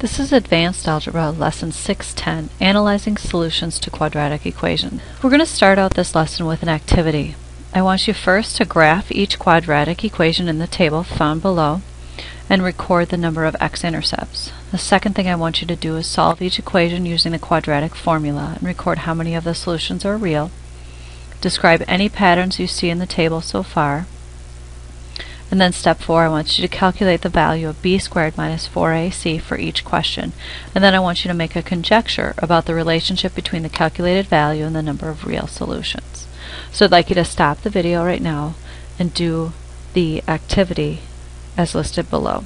This is Advanced Algebra Lesson 610, Analyzing Solutions to Quadratic Equations. We're going to start out this lesson with an activity. I want you first to graph each quadratic equation in the table found below and record the number of x-intercepts. The second thing I want you to do is solve each equation using the quadratic formula and record how many of the solutions are real. Describe any patterns you see in the table so far and then step 4, I want you to calculate the value of b squared minus 4ac for each question. And then I want you to make a conjecture about the relationship between the calculated value and the number of real solutions. So I'd like you to stop the video right now and do the activity as listed below.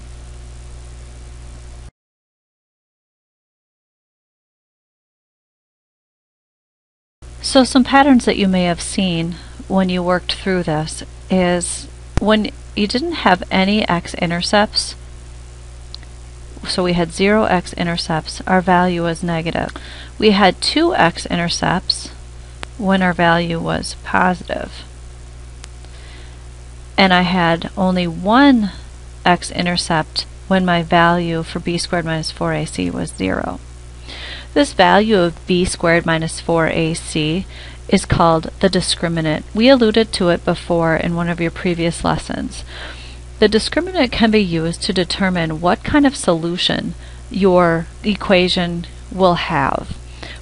So some patterns that you may have seen when you worked through this is when you didn't have any x-intercepts, so we had zero x-intercepts, our value was negative. We had two x-intercepts when our value was positive. And I had only one x-intercept when my value for b squared minus 4ac was zero. This value of b squared minus 4ac is called the discriminant. We alluded to it before in one of your previous lessons. The discriminant can be used to determine what kind of solution your equation will have.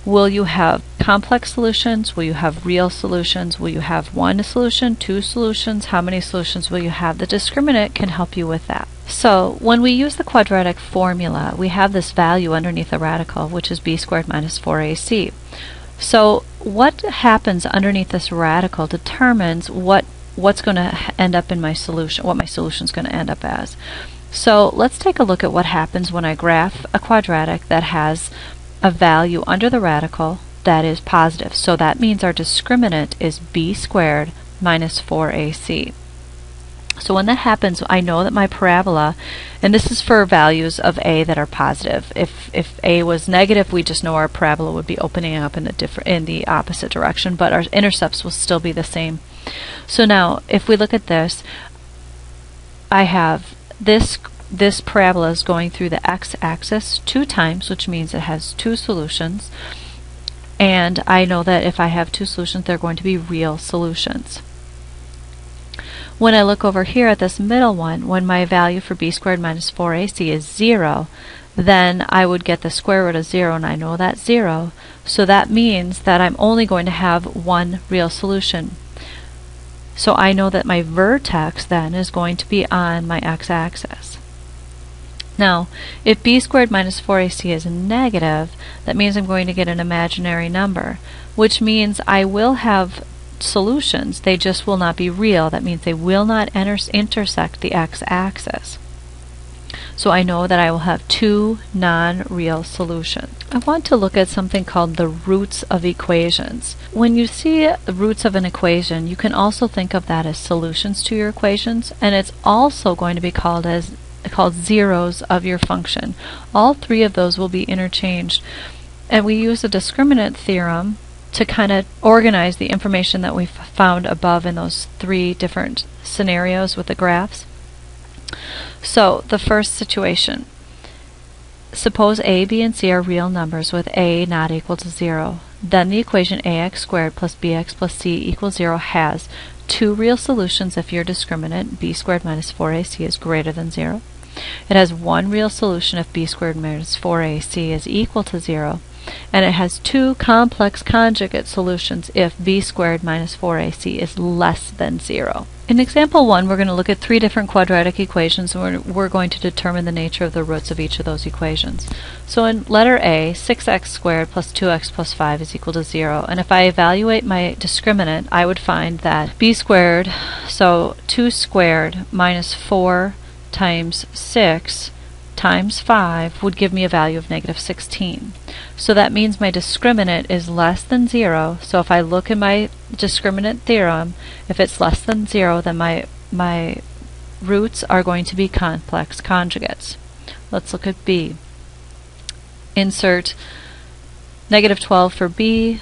Will you have complex solutions? Will you have real solutions? Will you have one solution, two solutions? How many solutions will you have? The discriminant can help you with that. So when we use the quadratic formula, we have this value underneath the radical, which is b squared minus 4ac. So what happens underneath this radical determines what what's going to end up in my solution, what my solution is going to end up as. So let's take a look at what happens when I graph a quadratic that has a value under the radical that is positive. So that means our discriminant is b squared minus 4ac. So when that happens, I know that my parabola, and this is for values of a that are positive. If if a was negative, we just know our parabola would be opening up in the different in the opposite direction, but our intercepts will still be the same. So now, if we look at this, I have this this parabola is going through the x-axis two times, which means it has two solutions. And I know that if I have two solutions, they're going to be real solutions. When I look over here at this middle one, when my value for b squared minus 4ac is 0, then I would get the square root of 0, and I know that's 0. So that means that I'm only going to have one real solution. So I know that my vertex then is going to be on my x-axis. Now, if b squared minus 4ac is negative, that means I'm going to get an imaginary number, which means I will have solutions. They just will not be real. That means they will not intersect the x-axis. So I know that I will have two non-real solutions. I want to look at something called the roots of equations. When you see the roots of an equation, you can also think of that as solutions to your equations, and it's also going to be called as called zeros of your function. All three of those will be interchanged. And we use the discriminant theorem to kind of organize the information that we found above in those three different scenarios with the graphs. So, the first situation. Suppose a, b, and c are real numbers with a not equal to 0. Then the equation ax squared plus bx plus c equals 0 has two real solutions if your discriminant b squared minus 4ac is greater than 0. It has one real solution if b squared minus 4ac is equal to 0 and it has two complex conjugate solutions if b squared minus 4ac is less than 0. In example 1, we're going to look at three different quadratic equations and we're, we're, going to determine the nature of the roots of each of those equations. So in letter A, 6x squared plus 2x plus 5 is equal to 0. And if I evaluate my discriminant, I would find that b squared, so 2 squared minus 4 times 6 times 5 would give me a value of negative 16. So that means my discriminant is less than 0. So if I look at my discriminant theorem, if it's less than 0, then my, my roots are going to be complex conjugates. Let's look at B. Insert negative 12 for B,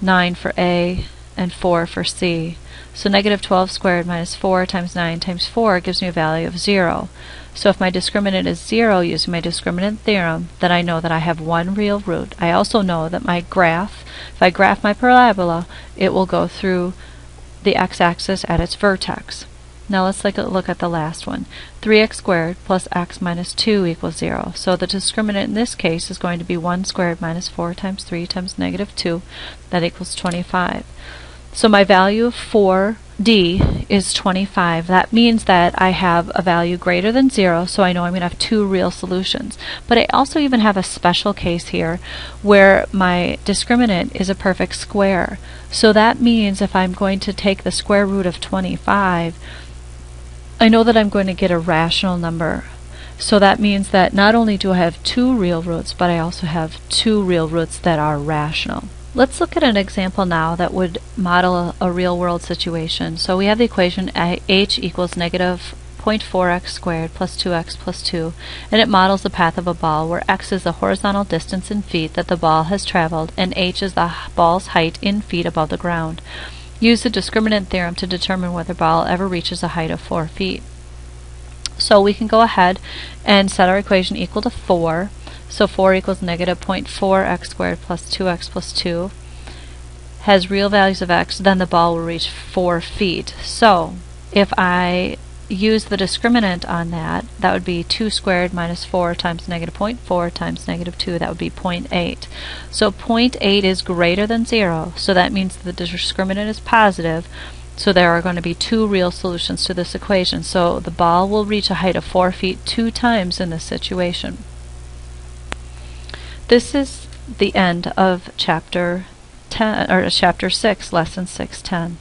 9 for A, and 4 for C. So negative 12 squared minus 4 times 9 times 4 gives me a value of 0. So if my discriminant is 0 using my discriminant theorem, then I know that I have one real root. I also know that my graph, if I graph my parabola, it will go through the x-axis at its vertex. Now let's take a look at the last one. 3x squared plus x minus 2 equals 0. So the discriminant in this case is going to be 1 squared minus 4 times 3 times negative 2. That equals 25. So my value for D is 25. That means that I have a value greater than 0, so I know I'm going to have two real solutions. But I also even have a special case here where my discriminant is a perfect square. So that means if I'm going to take the square root of 25, I know that I'm going to get a rational number. So that means that not only do I have two real roots, but I also have two real roots that are rational. Let's look at an example now that would model a, a real world situation. So we have the equation h equals negative 0.4x squared plus 2x plus 2, and it models the path of a ball where x is the horizontal distance in feet that the ball has traveled, and h is the ball's height in feet above the ground. Use the discriminant theorem to determine whether the ball ever reaches a height of 4 feet. So we can go ahead and set our equation equal to 4, so 4 equals negative 0.4x squared plus 2x plus 2 has real values of x, then the ball will reach 4 feet. So if I use the discriminant on that, that would be 2 squared minus 4 times negative 0.4 times negative 2, that would be 0.8. So 0.8 is greater than 0, so that means the discriminant is positive, so there are going to be two real solutions to this equation. So the ball will reach a height of 4 feet two times in this situation. This is the end of chapter 10 or chapter 6 lesson 610